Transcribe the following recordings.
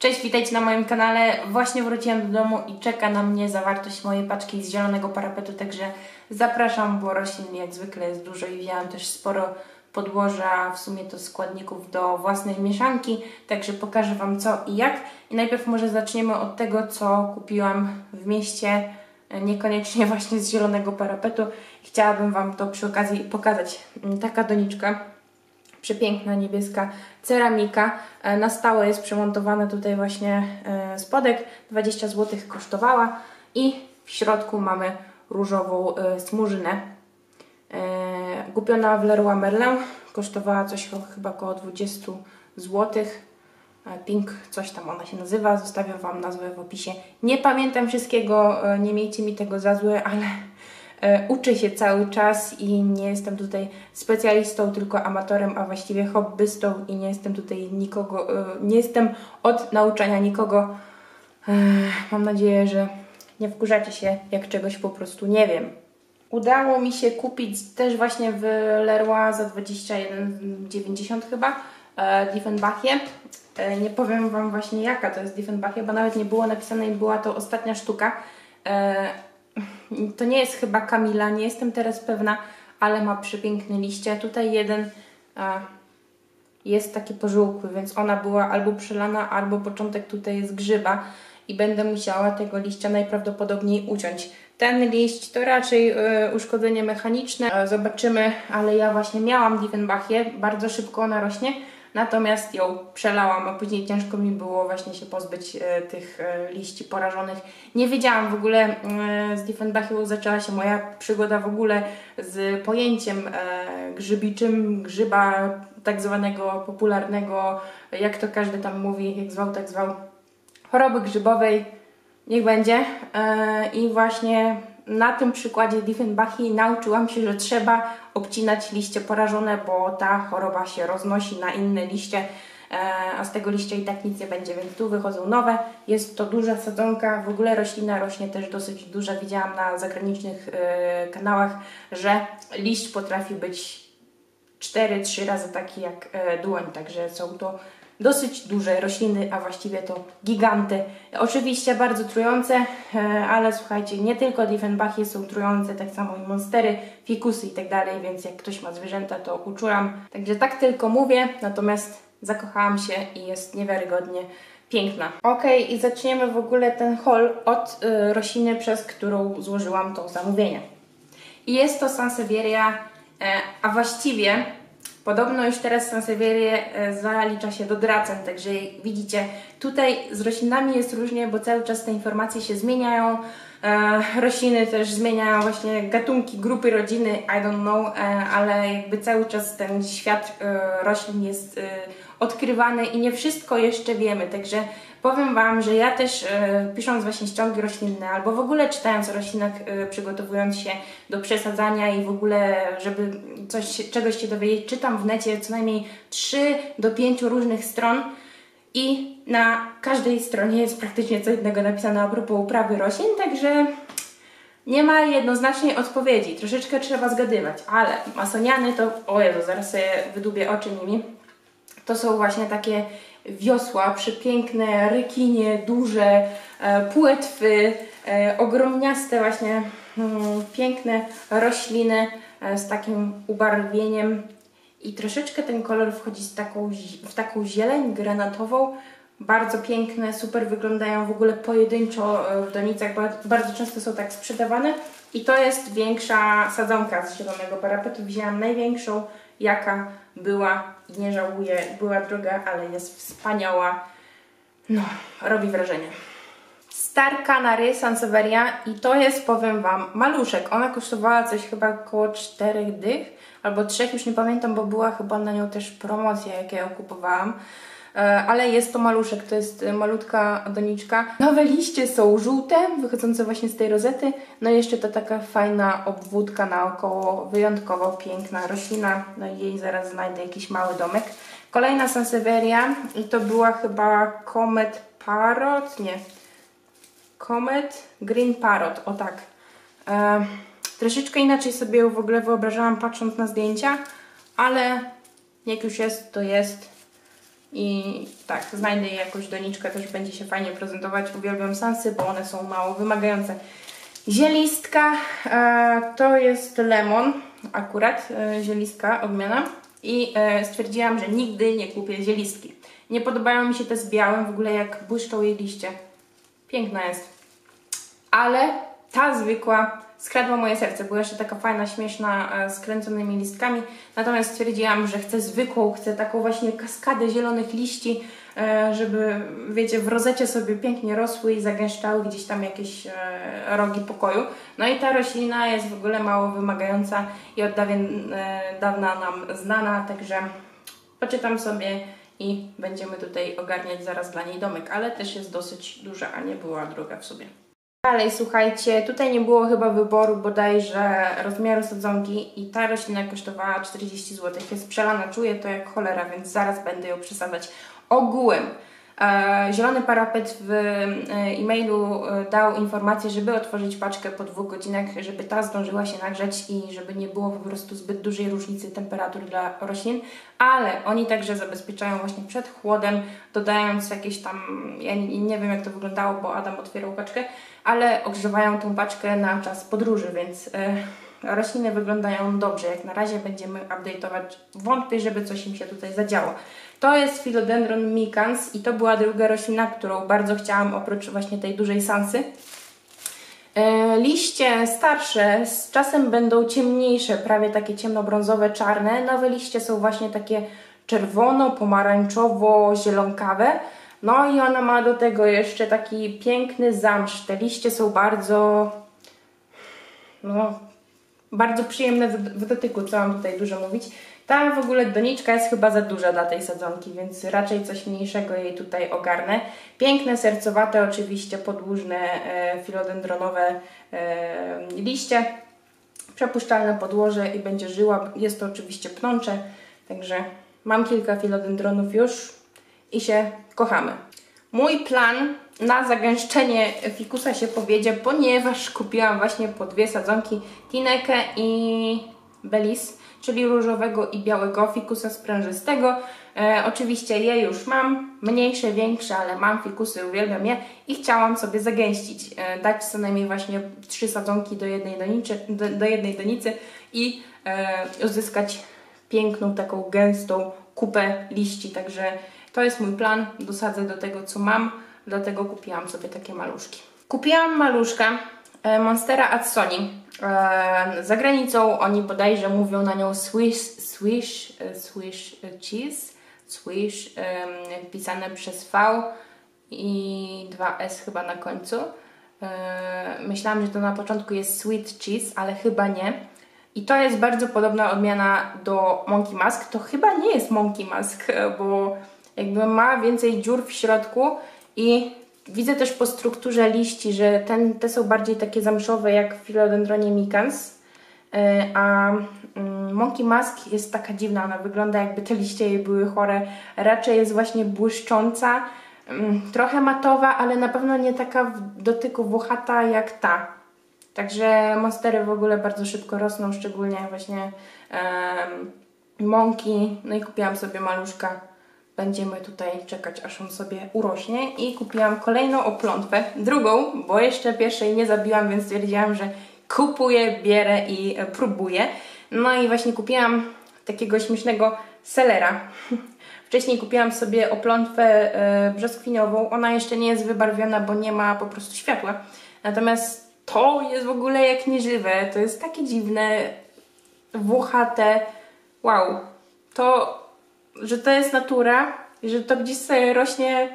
Cześć, witajcie na moim kanale. Właśnie wróciłam do domu i czeka na mnie zawartość mojej paczki z zielonego parapetu, także zapraszam, bo roślin jak zwykle jest dużo i wzięłam też sporo podłoża, w sumie to składników do własnej mieszanki, także pokażę Wam co i jak. I najpierw może zaczniemy od tego, co kupiłam w mieście, niekoniecznie właśnie z zielonego parapetu. Chciałabym Wam to przy okazji pokazać. Taka doniczka przepiękna niebieska ceramika. E, na stałe jest przymontowana tutaj właśnie e, spodek. 20 zł kosztowała i w środku mamy różową e, smużynę. Kupiona w Leroy Merlin. Kosztowała coś chyba około 20 zł. Pink, coś tam ona się nazywa. Zostawiam Wam nazwę w opisie. Nie pamiętam wszystkiego, nie miejcie mi tego za złe, ale uczę się cały czas i nie jestem tutaj specjalistą, tylko amatorem, a właściwie hobbystą i nie jestem tutaj nikogo, e, nie jestem od nauczania nikogo. E, mam nadzieję, że nie wkurzacie się, jak czegoś po prostu nie wiem. Udało mi się kupić też właśnie w Leroy za 21,90 chyba Diefenbachie. Nie powiem Wam właśnie jaka to jest Diefenbachie, bo nawet nie było napisane i była to ostatnia sztuka. To nie jest chyba Kamila, nie jestem teraz pewna, ale ma przepiękne liście. Tutaj jeden a, jest taki pożółkły, więc ona była albo przelana, albo początek tutaj jest grzyba i będę musiała tego liścia najprawdopodobniej uciąć. Ten liść to raczej y, uszkodzenie mechaniczne, zobaczymy, ale ja właśnie miałam Diefenbachie, bardzo szybko ona rośnie, Natomiast ją przelałam, a później ciężko mi było właśnie się pozbyć e, tych e, liści porażonych. Nie wiedziałam w ogóle, e, z Diefenbachiem zaczęła się moja przygoda w ogóle z pojęciem grzybiczym, grzyba tak zwanego popularnego, jak to każdy tam mówi, jak zwał, tak zwał, choroby grzybowej, niech będzie. I właśnie na tym przykładzie Diefenbachi nauczyłam się, że trzeba obcinać liście porażone, bo ta choroba się roznosi na inne liście, e, a z tego liścia i tak nic nie będzie, więc tu wychodzą nowe. Jest to duża sadzonka, w ogóle roślina rośnie też dosyć duża. Widziałam na zagranicznych e, kanałach, że liść potrafi być 4-3 razy taki jak e, dłoń, także są to dosyć duże rośliny, a właściwie to giganty. Oczywiście bardzo trujące, e, ale słuchajcie, nie tylko Diefenbachie są trujące, tak samo i monstery, fikusy i tak dalej, więc jak ktoś ma zwierzęta, to uczulam. Także tak tylko mówię, natomiast zakochałam się i jest niewiarygodnie piękna. Ok, i zaczniemy w ogóle ten haul od y, rośliny, przez którą złożyłam to zamówienie. I jest to Sansevieria, y, a właściwie Podobno już teraz Sansevierię e, zalicza się do dracen, także widzicie, tutaj z roślinami jest różnie, bo cały czas te informacje się zmieniają. E, rośliny też zmieniają właśnie gatunki, grupy, rodziny, I don't know, e, ale jakby cały czas ten świat e, roślin jest e, odkrywany i nie wszystko jeszcze wiemy, także Powiem Wam, że ja też e, pisząc właśnie ściągi roślinne albo w ogóle czytając o roślinach, e, przygotowując się do przesadzania i w ogóle, żeby coś, czegoś się dowiedzieć, czytam w necie co najmniej 3 do 5 różnych stron i na każdej stronie jest praktycznie co innego napisane a propos uprawy roślin, także nie ma jednoznacznej odpowiedzi. Troszeczkę trzeba zgadywać, ale masoniany to, o Jezu, zaraz sobie wydubię oczy nimi. To są właśnie takie wiosła, przepiękne rykinie, duże, e, płetwy, e, ogromniaste właśnie mm, piękne rośliny e, z takim ubarwieniem i troszeczkę ten kolor wchodzi z taką, w taką zieleń granatową. Bardzo piękne, super wyglądają w ogóle pojedynczo w donicach, bardzo często są tak sprzedawane. I to jest większa sadzonka z zielonego parapetu. Wzięłam największą, jaka była nie żałuję. Była droga, ale jest wspaniała. No, robi wrażenie. Star Canary Sansevieria i to jest, powiem Wam, maluszek. Ona kosztowała coś chyba około 4 dych albo 3, już nie pamiętam, bo była chyba na nią też promocja, jak ja ją kupowałam. E, ale jest to maluszek, to jest e, malutka doniczka. Nowe liście są żółte, wychodzące właśnie z tej rozety. No i jeszcze to taka fajna obwódka naokoło, wyjątkowo piękna roślina. No i jej zaraz znajdę jakiś mały domek. Kolejna Sansevieria i to była chyba Comet Parrot, nie, Comet Green Parrot, o tak. E, troszeczkę inaczej sobie ją w ogóle wyobrażałam patrząc na zdjęcia, ale jak już jest, to jest i tak, znajdę jakąś doniczkę, też będzie się fajnie prezentować. Uwielbiam sansy, bo one są mało wymagające. Zielistka e, to jest lemon, akurat e, zielistka, odmiana. I e, stwierdziłam, że nigdy nie kupię zielistki. Nie podobają mi się te z białym, w ogóle jak błyszczą jej liście. Piękna jest. Ale ta zwykła skradła moje serce. Była jeszcze taka fajna, śmieszna, e, z kręconymi listkami. Natomiast stwierdziłam, że chcę zwykłą, chcę taką właśnie kaskadę zielonych liści, e, żeby, wiecie, w rozecie sobie pięknie rosły i zagęszczały gdzieś tam jakieś e, rogi pokoju. No i ta roślina jest w ogóle mało wymagająca i od dawien, dawna nam znana, także poczytam sobie i będziemy tutaj ogarniać zaraz dla niej domek, ale też jest dosyć duża, a nie była droga w sobie. Dalej, słuchajcie, tutaj nie było chyba wyboru bodajże rozmiaru sadzonki i ta roślina kosztowała 40 zł. Jest przelana, czuję to jak cholera, więc zaraz będę ją przesadzać ogółem. E, zielony parapet w e, e-mailu e, dał informację, żeby otworzyć paczkę po dwóch godzinach, żeby ta zdążyła się nagrzać i żeby nie było po prostu zbyt dużej różnicy temperatur dla roślin, ale oni także zabezpieczają właśnie przed chłodem, dodając jakieś tam, ja nie wiem jak to wyglądało, bo Adam otwierał paczkę, ale ogrzewają tą paczkę na czas podróży, więc rośliny wyglądają dobrze. Jak na razie będziemy update'ować. Wątpię, żeby coś im się tutaj zadziało. To jest Philodendron micans i to była druga roślina, którą bardzo chciałam oprócz właśnie tej dużej sansy. E, liście starsze z czasem będą ciemniejsze, prawie takie ciemnobrązowe, czarne. Nowe liście są właśnie takie czerwono, pomarańczowo, zielonkawe. No i ona ma do tego jeszcze taki piękny zamsz. Te liście są bardzo no, bardzo przyjemne w, dotyku, co mam tutaj dużo mówić. Ta w ogóle doniczka jest chyba za duża dla tej sadzonki, więc raczej coś mniejszego jej tutaj ogarnę. Piękne, sercowate, oczywiście podłużne, e, filodendronowe e, liście. Przepuszczalne podłoże i będzie żyła. Jest to oczywiście pnącze, także mam kilka filodendronów już i się kochamy. Mój plan na zagęszczenie fikusa się powiedzie, ponieważ kupiłam właśnie po dwie sadzonki Tinekę i Belis, czyli różowego i białego fikusa sprężystego. E, oczywiście je już mam, mniejsze, większe, ale mam fikusy, uwielbiam je i chciałam sobie zagęścić, e, dać co najmniej właśnie trzy sadzonki do jednej donicy, do, do jednej donicy i e, uzyskać piękną, taką gęstą kupę liści, także to jest mój plan, dosadzę do tego co mam, dlatego kupiłam sobie takie maluszki. Kupiłam maluszka e, Monstera Adsoni. E, za granicą oni bodajże mówią na nią Swish, swish, e, swish cheese, swish pisane przez V i 2S chyba na końcu. Myślałam, że to na początku jest sweet cheese, ale chyba nie. I to jest bardzo podobna odmiana do Monkey Mask. To chyba nie jest Monkey Mask, bo jakby ma więcej dziur w środku i widzę też po strukturze liści, że ten, te są bardziej takie zamszowe jak w Philodendronie micans, e, a mm, Monkey Mask jest taka dziwna, ona wygląda jakby te liście jej były chore, raczej jest właśnie błyszcząca, mm, trochę matowa, ale na pewno nie taka w dotyku włochata jak ta. Także monstery w ogóle bardzo szybko rosną, szczególnie właśnie um, mąki. No i kupiłam sobie maluszka będziemy tutaj czekać, aż on sobie urośnie. I kupiłam kolejną oplątwę, drugą, bo jeszcze pierwszej nie zabiłam, więc stwierdziłam, że kupuję, bierę i próbuję. No i właśnie kupiłam takiego śmiesznego selera. Wcześniej kupiłam sobie oplątwę e, brzoskwiniową. Ona jeszcze nie jest wybarwiona, bo nie ma po prostu światła. Natomiast to jest w ogóle jak nieżywe. To jest takie dziwne, włochate. Wow. To że to jest natura że to gdzieś sobie rośnie,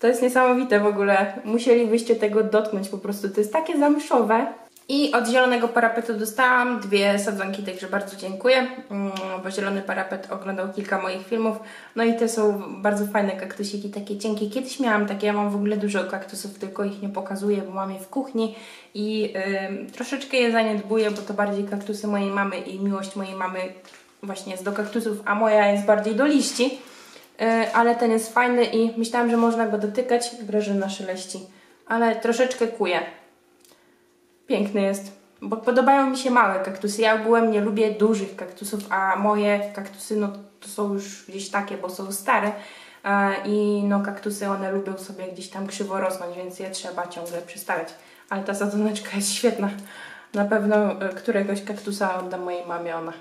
to jest niesamowite w ogóle. Musielibyście tego dotknąć po prostu. To jest takie zamyszowe. I od zielonego parapetu dostałam dwie sadzonki, także bardzo dziękuję, mm, bo zielony parapet oglądał kilka moich filmów. No i te są bardzo fajne kaktusiki, takie cienkie. Kiedyś miałam takie, ja mam w ogóle dużo kaktusów, tylko ich nie pokazuję, bo mam je w kuchni i troszeczkę je zaniedbuję, bo to bardziej kaktusy mojej mamy i miłość mojej mamy właśnie jest do kaktusów, a moja jest bardziej do liści. E, ale ten jest fajny i myślałam, że można go dotykać. Grażyna szeleści. Ale troszeczkę kuje. Piękny jest. Bo podobają mi się małe kaktusy. Ja ogółem nie lubię dużych kaktusów, a moje kaktusy no to są już gdzieś takie, bo są stare. E, I no kaktusy one lubią sobie gdzieś tam krzywo rosnąć, więc je trzeba ciągle przystawiać. Ale ta sadzoneczka jest świetna. Na pewno e, któregoś kaktusa oddam mojej mamie, ona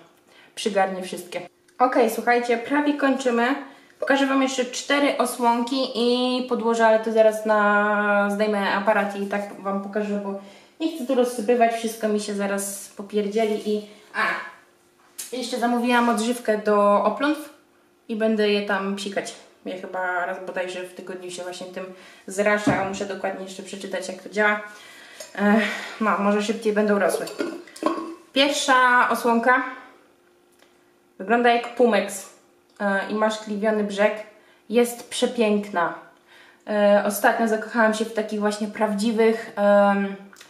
przygarnie wszystkie. Ok, słuchajcie, prawie kończymy. Pokażę Wam jeszcze cztery osłonki i podłożę, ale to zaraz na... zdejmę aparat i tak Wam pokażę, bo nie chcę tu rozsypywać, wszystko mi się zaraz popierdzieli i... A, jeszcze zamówiłam odżywkę do oplątw i będę je tam psikać. Ja chyba raz bodajże w tygodniu się właśnie tym zrasza, muszę dokładnie jeszcze przeczytać jak to działa. Ech, no, może szybciej będą rosły. Pierwsza osłonka wygląda jak pumex e, i ma szkliwiony brzeg. Jest przepiękna. E, ostatnio zakochałam się w takich właśnie prawdziwych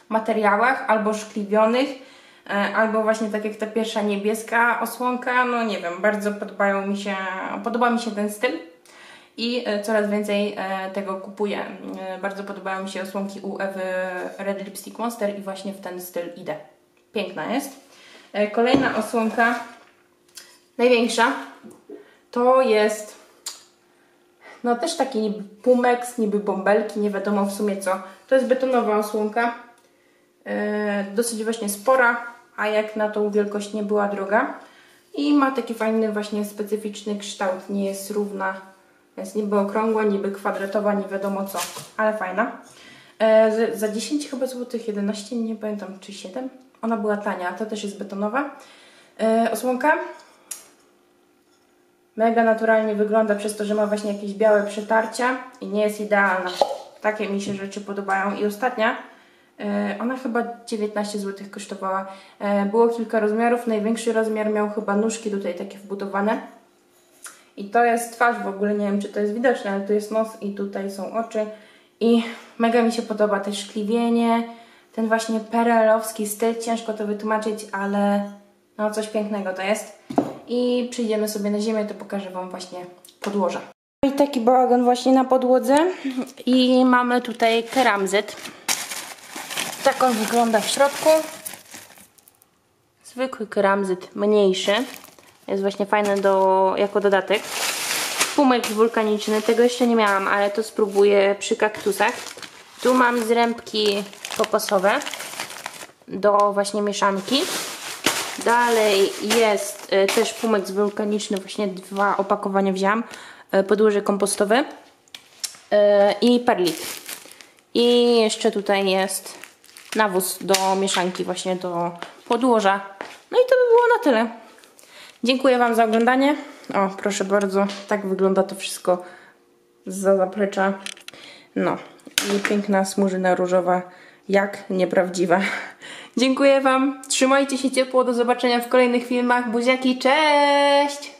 materiałach albo szkliwionych, e, albo właśnie tak jak ta pierwsza niebieska osłonka. No nie wiem, bardzo podobają mi się, podoba mi się ten styl i coraz więcej tego kupuję. Bardzo podobają mi się osłonki u Ewy Red Lipstick Monster i właśnie w ten styl idę. Piękna jest. Kolejna osłonka, największa, to jest no też taki niby pumex, niby bąbelki, nie wiadomo w sumie co. To jest betonowa osłonka, yy, dosyć właśnie spora, a jak na tą wielkość nie była droga. I ma taki fajny właśnie specyficzny kształt, nie jest równa, jest niby okrągła, niby kwadratowa, nie wiadomo co, ale fajna. Yy, za 10 chyba złotych, 11, nie pamiętam czy 7. Ona była tania, ta też jest betonowa. Yy, osłonka Mega naturalnie wygląda przez to, że ma właśnie jakieś białe przetarcia i nie jest idealna. Takie mi się rzeczy podobają. I ostatnia, e, ona chyba 19 zł kosztowała. E, było kilka rozmiarów. Największy rozmiar miał chyba nóżki tutaj takie wbudowane. I to jest twarz, w ogóle nie wiem czy to jest widoczne, ale tu jest nos i tutaj są oczy. I mega mi się podoba też szkliwienie, ten właśnie perelowski styl, ciężko to wytłumaczyć, ale no coś pięknego to jest i przyjdziemy sobie na ziemię, to pokażę Wam właśnie podłoże. I taki bałagan właśnie na podłodze i mamy tutaj keramzyt. Tak on wygląda w środku. Zwykły keramzyt, mniejszy. Jest właśnie fajny do, jako dodatek. Pumek wulkaniczny, tego jeszcze nie miałam, ale to spróbuję przy kaktusach. Tu mam zrębki kokosowe do właśnie mieszanki. Dalej jest e, też pumek wulkaniczny, właśnie dwa opakowania wziąłam. E, podłoże kompostowe e, i perlit. I jeszcze tutaj jest nawóz do mieszanki właśnie do podłoża. No i to by było na tyle. Dziękuję Wam za oglądanie. O, proszę bardzo, tak wygląda to wszystko za zaplecza. No i piękna smurzyna różowa, jak nieprawdziwa. Dziękuję Wam, trzymajcie się ciepło, do zobaczenia w kolejnych filmach. Buziaki, cześć!